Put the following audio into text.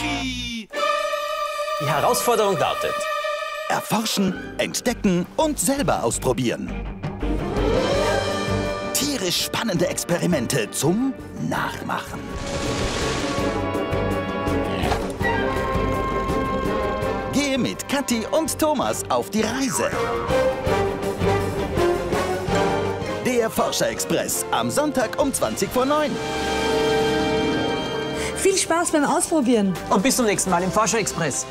Die Herausforderung lautet... Erforschen, entdecken und selber ausprobieren. Tierisch spannende Experimente zum Nachmachen. Gehe mit Kathi und Thomas auf die Reise. Der Forscher-Express am Sonntag um 20 vor 9. Viel Spaß beim Ausprobieren. Und bis zum nächsten Mal im Forscher Express.